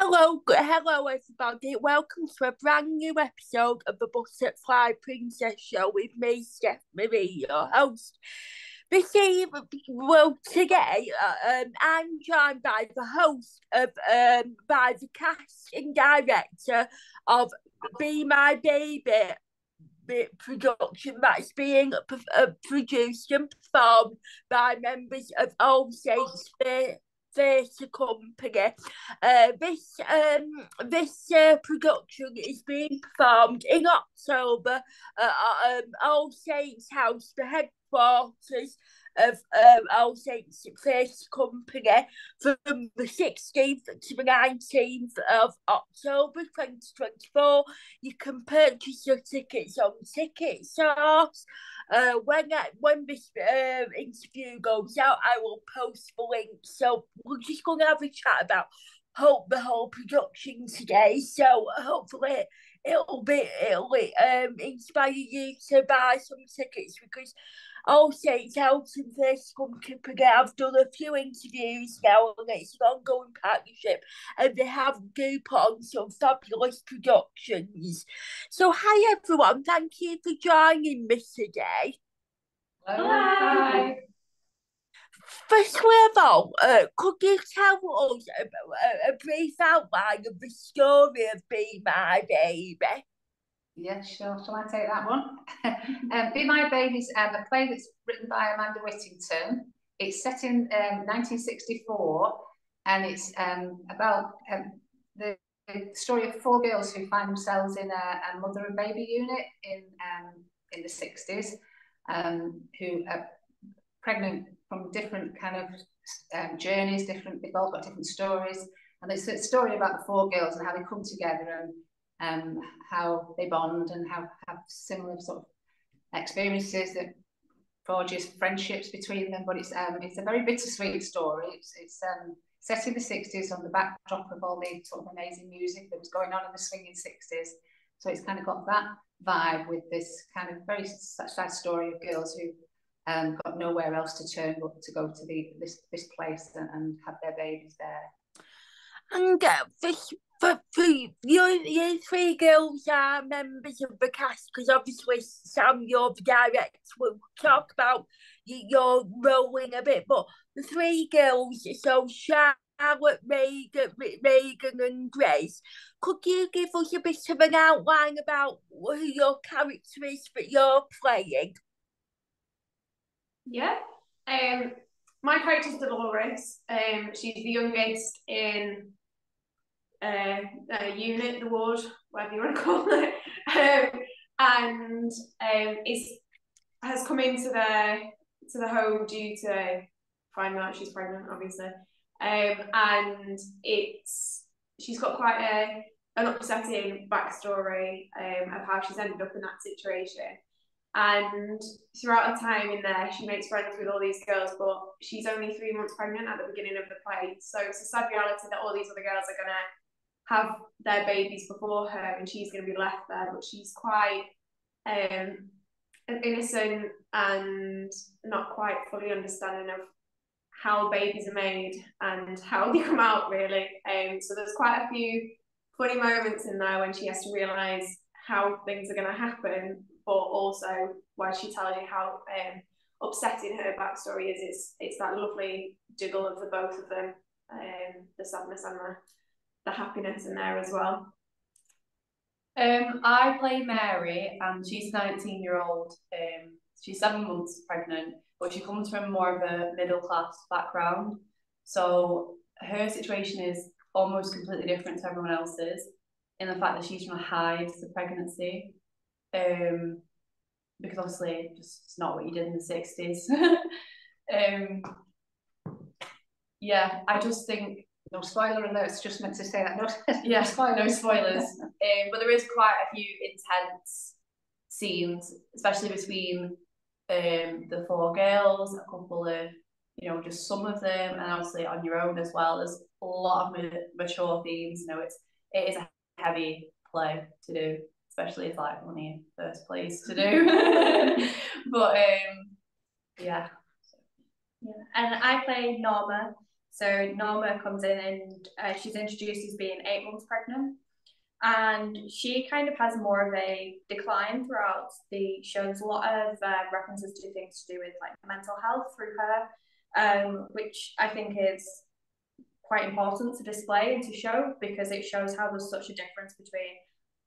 Hello, hello everybody. Welcome to a brand new episode of the Butterfly Princess Show with me, Steph Marie, your host. This evening, well, today, uh, um, I'm joined by the host of, um, by the casting director of Be My Baby production that's being uh, produced and performed by members of All Saints Theatre Company. Uh, this um, this uh, production is being performed in October at um, All Saints House, the headquarters of um, All Saints Theatre Company from the 16th to the 19th of October 2024. You can purchase your tickets on Ticket. Uh, when I, when this uh, interview goes out, I will post the link. So we're just going to have a chat about hope the whole production today. So hopefully it'll be it'll um inspire you to buy some tickets because also, it's Elton First Company. I've done a few interviews now, and it's an ongoing partnership, and they have do put on some fabulous productions. So, hi everyone, thank you for joining me today. Hi. First of all, uh, could you tell us a, a, a brief outline of the story of Be My Baby? Yeah, sure. Shall I take that one? um, Be My Baby's um, a play that's written by Amanda Whittington. It's set in um, 1964 and it's um, about um, the, the, story of four girls who find themselves in a, a mother and baby unit in um, in the 60s um, who are pregnant from different kind of um, journeys, different, they've all got different stories. And it's a story about the four girls and how they come together and um, how they bond and how have similar sort of experiences that forges friendships between them. But it's um, it's a very bittersweet story. It's, it's um, set in the 60s on the backdrop of all the sort of amazing music that was going on in the swinging 60s. So it's kind of got that vibe with this kind of very sad story of girls who um, got nowhere else to turn but to go to the this this place and, and have their babies there. And uh, for you, you three girls are members of the cast because obviously Sam, you're the director. We'll talk about your role in a bit, but the three girls, so Charlotte, Megan, Megan, and Grace. Could you give us a bit of an outline about who your character is that you're playing? Yeah. Um, my character is Dolores. Um, she's the youngest in uh, uh, unit, the ward, whatever you want to call it, um, and um, is has come into the to the home due to finding out she's pregnant, obviously, um, and it's she's got quite a an upsetting backstory um, of how she's ended up in that situation. And throughout her time in there, she makes friends with all these girls, but she's only three months pregnant at the beginning of the play. So it's a sad reality that all these other girls are going to have their babies before her and she's going to be left there but she's quite um innocent and not quite fully understanding of how babies are made and how they come out really. Um so there's quite a few funny moments in there when she has to realize how things are going to happen but also why she tells you how um upsetting her backstory is. It's it's that lovely jiggle of the both of them um the sadness and the the happiness in there as well. Um, I play Mary, and she's 19 year old. Um, she's seven months pregnant, but she comes from more of a middle class background. So her situation is almost completely different to everyone else's in the fact that she's trying to hide the pregnancy. Um, because obviously, just it's not what you did in the 60s. um, yeah, I just think no spoiler alerts, just meant to say that. No, yeah, no spoilers. No spoilers. um, but there is quite a few intense scenes, especially between um, the four girls, a couple of, you know, just some of them, and obviously on your own as well. There's a lot of mature themes. You know, it's it is a heavy play to do, especially if like only first place to do. but um, yeah. Yeah, and I play Norma, So Norma comes in and uh, she's introduced as being eight months pregnant. And she kind of has more of a decline throughout the show. There's a lot of uh, references to things to do with like mental health through her, um, which I think is quite important to display and to show because it shows how there's such a difference between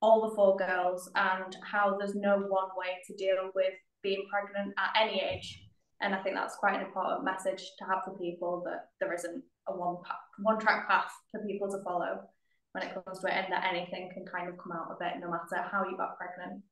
all the four girls and how there's no one way to deal with being pregnant at any age. And I think that's quite an important message to have for people that there isn't a one path, one track path for people to follow when it comes to it, and that anything can kind of come out of it, no matter how you got pregnant.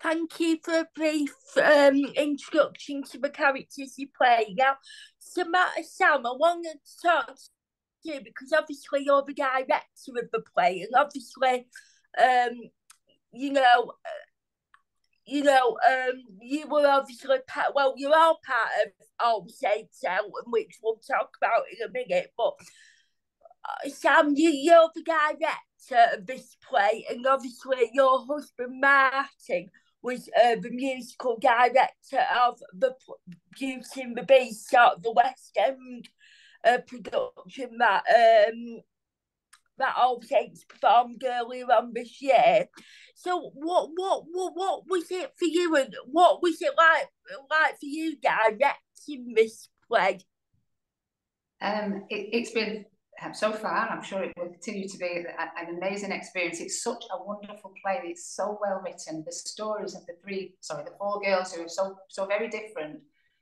Thank you for a brief um, introduction to the characters you play. Now, Samantha Sam, I wanted to talk to you because obviously you're the director of the play, and obviously, um, you know, you know, um, you were obviously part. Well, you're part of All Saints Out, which we'll talk about in a minute. But uh, Sam, you, you're the director of this play, and obviously your husband Martin was uh, the musical director of the Beauty and the Beast, sort of the West End uh, production that um, that All Saints performed earlier on this year. So what what what what was it for you and what was it like like for you directing this play? Um, it, has been um, so far, I'm sure it will continue to be an amazing experience. It's such a wonderful play. It's so well written. The stories of the three, sorry, the four girls who are so so very different,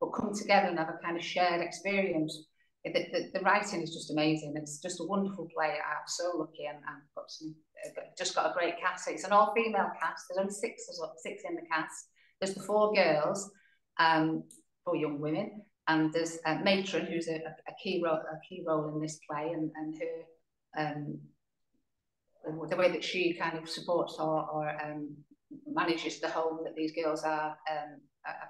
but come together and have a kind of shared experience the, the, the, writing is just amazing. It's just a wonderful play. I'm so lucky and, and got some, uh, just got a great cast. It's an all-female cast. There's only six, six in the cast. There's the four girls, um, four young women, and there's a matron who's a, a key role, a key role in this play, and and her um, the way that she kind of supports or, or um, manages the home that these girls are um,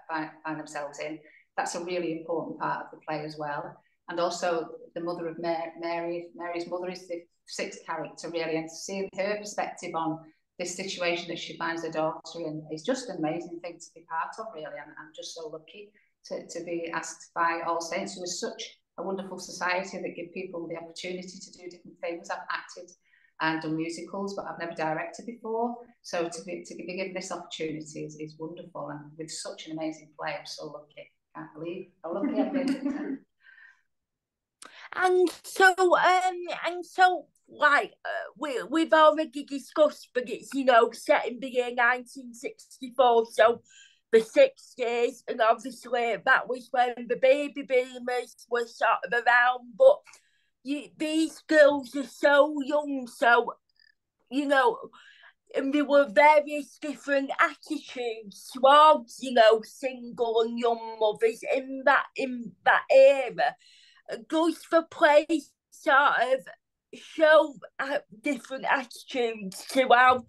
find, find themselves in. That's a really important part of the play as well and also the mother of Mary, Mary's mother is the sixth character really, and seeing her perspective on this situation that she finds her daughter in is just an amazing thing to be part of really, and I'm just so lucky to, to be asked by All Saints, who is such a wonderful society that give people the opportunity to do different things. I've acted and done musicals, but I've never directed before. So to be to be given this opportunity is, is wonderful, and with such an amazing play, I'm so lucky. Can't believe how lucky I've been. And so, um, and so, like, uh, we, we've already discussed, but it's, you know, set in the year 1964, so the 60s, and obviously that was when the baby boomers were sort of around, but you, these girls are so young, so, you know, and there were various different attitudes towards, you know, single and young mothers in that in that era goes for play sort of show uh, different attitudes to how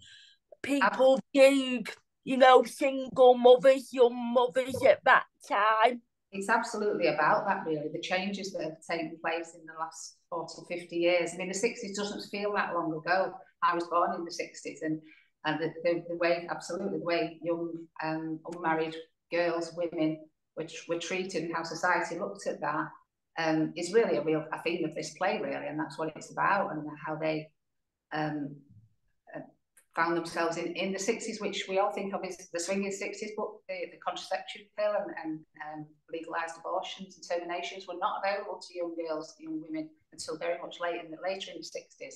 people viewed, you know, single mothers, young mothers at that time. It's absolutely about that, really. The changes that have taken place in the last 40, 50 years. I mean, the 60s doesn't feel that long ago. I was born in the 60s, and, and the, the, the way, absolutely, the way young um, unmarried girls, women, which were treated and how society looked at that um, is really a real a theme of this play, really, and that's what it's about, and how they um, uh, found themselves in, in the 60s, which we all think of as the swinging 60s, but the, the contraception pill and, and um, legalised abortions and terminations were not available to young girls, young women, until very much late in the, later in the 60s.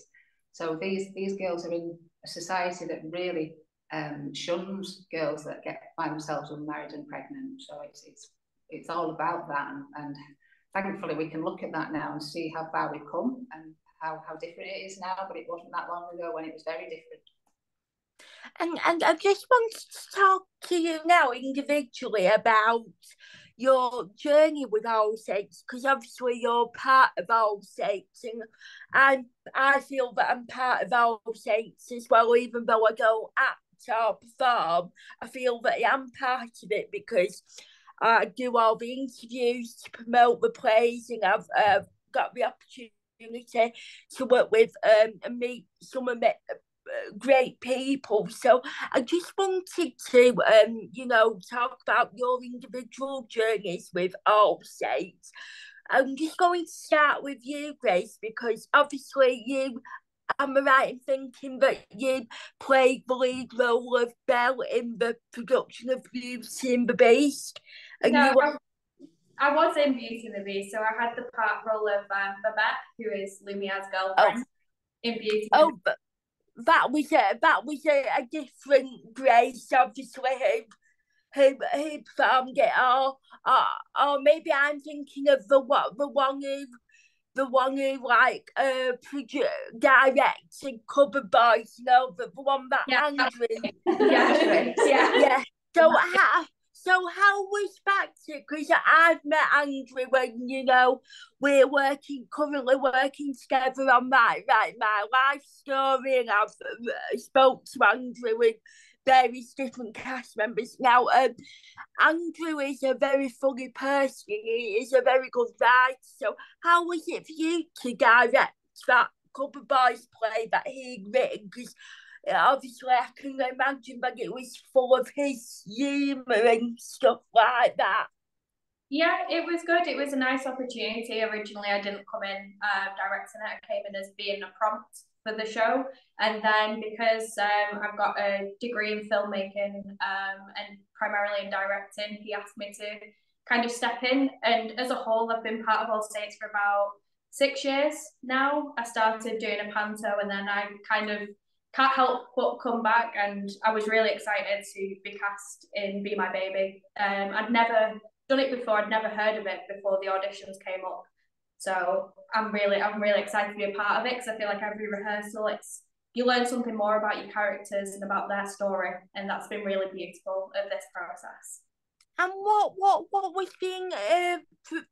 So these these girls are in a society that really um, shuns girls that get find themselves unmarried and pregnant. So it's it's it's all about that and, and thankfully we can look at that now and see how far we've come and how, how different it is now, but it wasn't that long ago when it was very different. And and I just wanted to talk to you now individually about your journey with All Saints because obviously you're part of All Saints and and I feel that I'm part of All Saints as well, even though I don't act or perform. I feel that I am part of it because I do all the interviews to promote the plays, and I've uh, got the opportunity to work with um, and meet some of the uh, great people. So I just wanted to, um, you know, talk about your individual journeys with All Saints. I'm just going to start with you, Grace, because obviously you am I right in thinking that you played the lead role of Belle in the production of Beauty and the Beast? And no, you were... I, I, was in Beauty and the Beast, so I had the part role of um, Babette, who is Lumiere's girlfriend oh. in Beauty. and Oh, but that was a that was a, a different Grace, obviously. Who who who performed it, or, or or maybe I'm thinking of the what the one who the one who like uh produ- directed Cupboard Boys, you know, the, the one that yeah. Andrew. yeah, yeah, yeah. So how so how was that? Because I've met Andrew when you know we're working currently working together on my right my life story, and I've uh, spoke to Andrew with various different cast members. Now, um, Andrew is a very funny person. He is a very good writer. So, how was it for you to direct that Cupboard Boys play that he'd written? Because obviously, I can imagine that it was full of his humour and stuff like that. Yeah, it was good. It was a nice opportunity. Originally, I didn't come in uh, directing it. I came in as being a prompt for the show. And then because um, I've got a degree in filmmaking um, and primarily in directing, he asked me to kind of step in. And as a whole, I've been part of All Saints for about six years now. I started doing a panto and then I kind of can't help but come back. And I was really excited to be cast in Be My Baby. Um, I'd never done it before, I'd never heard of it before the auditions came up. So I'm really, I'm really excited to be a part of it because I feel like every rehearsal, it's you learn something more about your characters and about their story, and that's been really beautiful of this process. And what what what was being uh,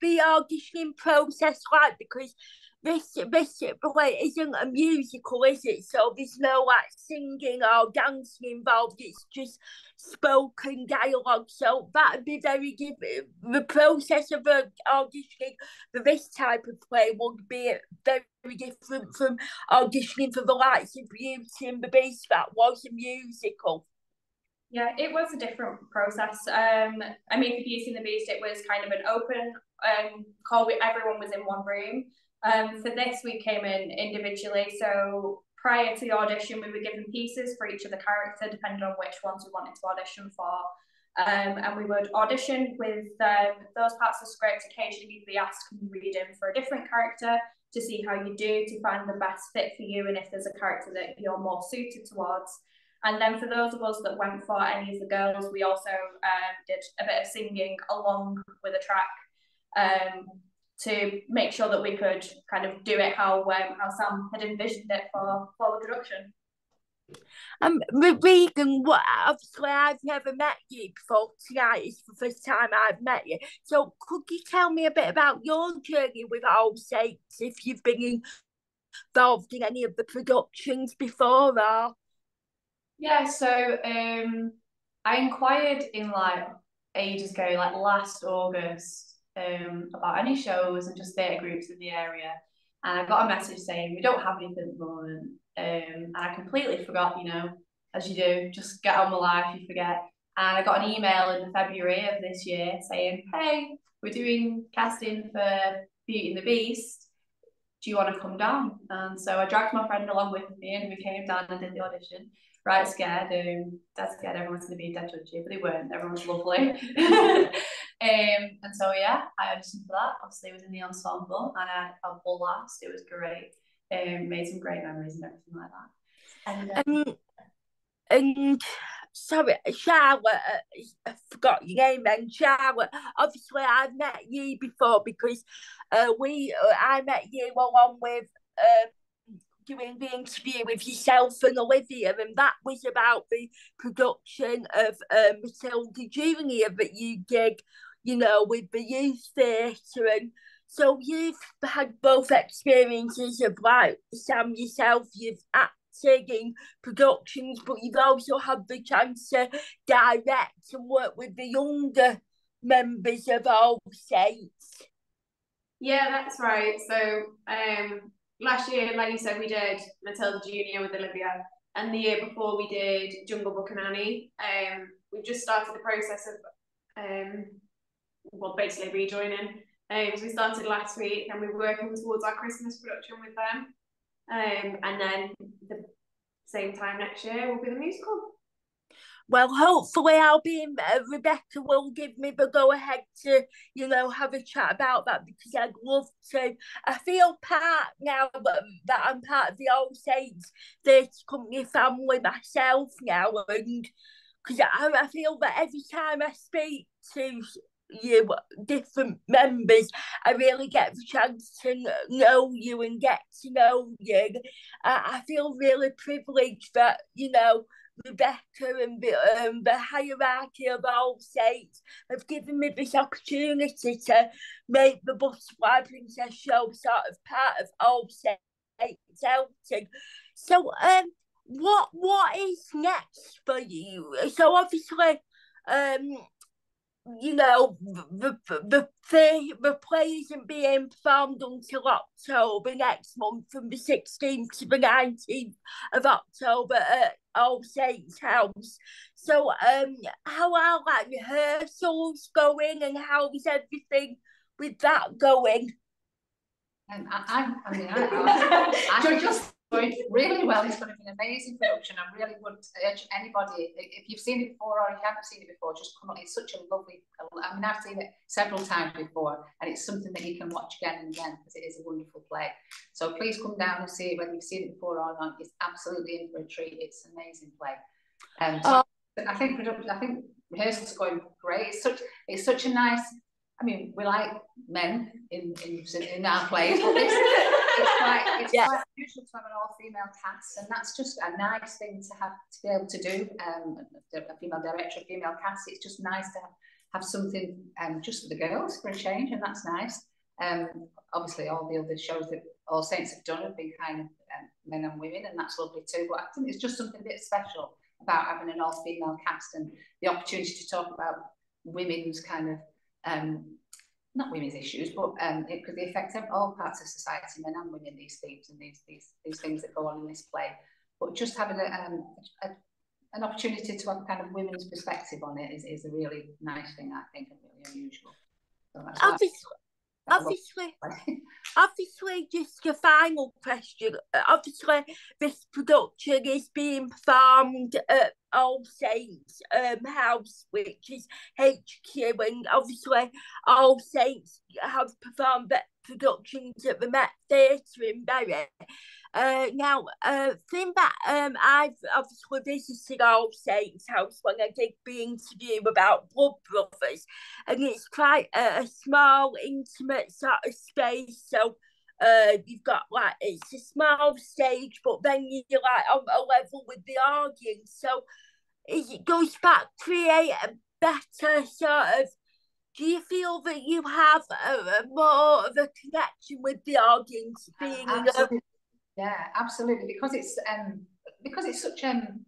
the auditioning process like? Because this this play isn't a musical, is it? So there's no like singing or dancing involved. It's just spoken dialogue. So that'd be very different. The process of auditioning for this type of play would be very different from auditioning for the likes of Beauty and the Beast. That was a musical. Yeah, it was a different process. Um, I mean, for Beauty and the Beast, it was kind of an open um, call. Everyone was in one room. Um, for this, we came in individually. So prior to the audition, we were given pieces for each of the character, depending on which ones we wanted to audition for. Um, and we would audition with um, those parts of the script. Occasionally, you'd be asked, can you read in for a different character to see how you do, to find the best fit for you, and if there's a character that you're more suited towards. And then for those of us that went for any of the girls, we also um, did a bit of singing along with a track. To make sure that we could kind of do it how um, how Sam had envisioned it for for the production. Um, Regan, what obviously I've never met you before. Tonight is the first time I've met you. So could you tell me a bit about your journey with All Saints? If you've been involved in any of the productions before, or yeah. So um, I inquired in like ages ago, like last August um, about any shows and just theatre groups in the area. And I got a message saying, we don't have anything at the moment. Um, and I completely forgot, you know, as you do, just get on with life, you forget. And I got an email in February of this year saying, hey, we're doing casting for Beauty and the Beast. Do you want to come down? And so I dragged my friend along with me and we came down and did the audition right scared. Um, dead scared everyone's going to be dead judgy, but they weren't. Everyone was lovely. um, and so yeah, I auditioned for that. Obviously, it was in the ensemble, and I had a blast. It was great. Um, made some great memories and everything like that. And, um, and sorry, Charlotte, uh, I forgot your name And Charlotte. Obviously, I've met you before because uh, we, uh, I met you along with uh, doing the interview with yourself and Olivia, and that was about the production of uh, Matilda Junior that you did, you know, with the youth theatre. And so you've had both experiences of like Sam yourself, you've acted in productions, but you've also had the chance to direct and work with the younger members of All Saints. Yeah, that's right. So um last year, like you said, we did Matilda Junior with Olivia, and the year before we did Jungle Book and Annie. Um, we've just started the process of, um, well, basically rejoining Um, so we started last week and we're working towards our Christmas production with them. Um, and then the same time next year will be the musical. Well, hopefully, I'll be in. Uh, Rebecca will give me the go ahead to, you know, have a chat about that because I'd love to. I feel part now that, that I'm part of the All Saints Theatre Company family myself now, and because I, I feel that every time I speak to you different members I really get the chance to know you and get to know you I, I feel really privileged that you know Rebecca and the, um, the hierarchy of All Saints have given me this opportunity to make the Butterfly Princess show sort of part of All Saints outing. So, um, what what is next for you? So obviously, um, you know, the the the, the play isn't being performed until October next month, from the 16th to the 19th of October at All Saints House. So, um, how are like rehearsals going, and how is everything with that going? And I, I, I mean, I, I, I just going really well. It's going to be an amazing production. I really would urge anybody, if you've seen it before or you haven't seen it before, just come on. It's such a lovely, I mean, I've seen it several times before, and it's something that you can watch again and again because it is a wonderful play. So please come down and see it, whether you've seen it before or not. It's absolutely in for a treat. It's an amazing play. Um, so oh. I think production, I think rehearsals are going great. It's such, it's such a nice. I mean, we like men in in, in our plays, it's quite, it's quite unusual to have an all-female cast, and that's just a nice thing to have to be able to do. Um, a female director, a female cast. It's just nice to have, have something um, just for the girls for a change, and that's nice. Um, obviously, all the other shows that All Saints have done have been kind of um, men and women, and that's lovely too. But I think it's just something a bit special about having an all-female cast and the opportunity to talk about women's kind of um, not women's issues, but um, it could affect all parts of society, men and women, these themes and these these these things that go on in this play. But just having a, um, a an opportunity to have a kind of women's perspective on it is, is a really nice thing, I think, and really unusual. So Obviously, obviously, obviously, just a final question. Obviously, this production is being performed at All Saints um, House, which is HQ, and obviously, All Saints have performed productions at the Met Theatre in Bury. Uh, now, uh, thing that um, I've obviously visited All Saints House when I did the interview about Blood Brothers, and it's quite a, a small, intimate sort of space. So, uh, you've got like it's a small stage, but then you're like on a level with the audience. So, it goes back create a better sort of do you feel that you have a, a, more of a connection with the audience being absolutely. yeah absolutely. Because it's um because it's such um,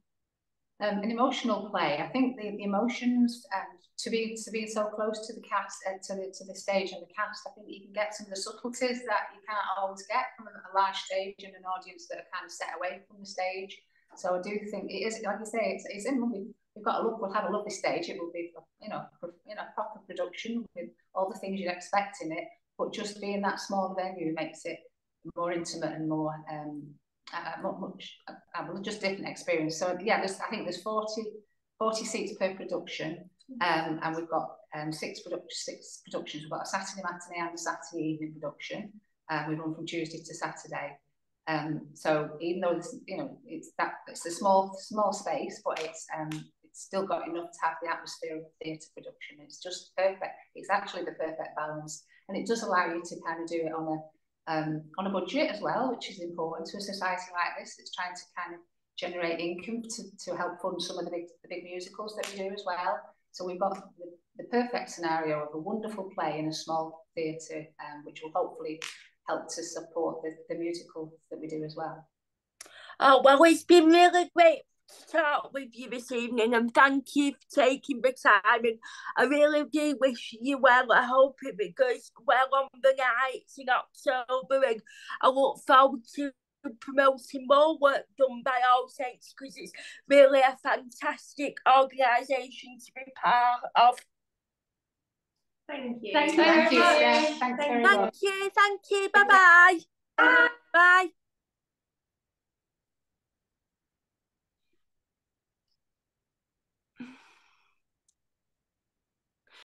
um an emotional play i think the, the emotions and to be to be so close to the cast uh, to the to the stage and the cast i think you can get some of the subtleties that you can't always get from a, a large stage and an audience that are kind of set away from the stage. So i do think it is like you say it's, it's in movie we've got a look, we'll have a lovely stage. It will be, you know, you know, proper production with all the things you'd expect in it. But just being that small venue makes it more intimate and more, um, uh, much, uh, just different experience. So yeah, there's, I think there's 40, 40 seats per production, um, and we've got um, six, produ- six productions. We've got a Saturday matinee and a Saturday evening production. Um, we run from Tuesday to Saturday. Um, so even though it's, you know it's that it's a small small space, but it's um, still got enough to have the atmosphere of a theatre production. It's just perfect. It's actually the perfect balance, and it does allow you to kind of do it on a um, on a budget as well, which is important to a society like this that's trying to kind of generate income to, to help fund some of the big the big musicals that we do as well. So we've got the, the perfect scenario of a wonderful play in a small theatre, um, which will hopefully help to support the, the musical that we do as well. Oh, well, it's been really great talk with you this evening and thank you for taking the time and I really do wish you well. I hope it goes well on the nights in October and I look forward to promoting more work done by All Saints because it's really a fantastic organisation to be part of. Thank you. Thank you Thank you, much. Steph. Thank you, thank you, bye-bye. Bye.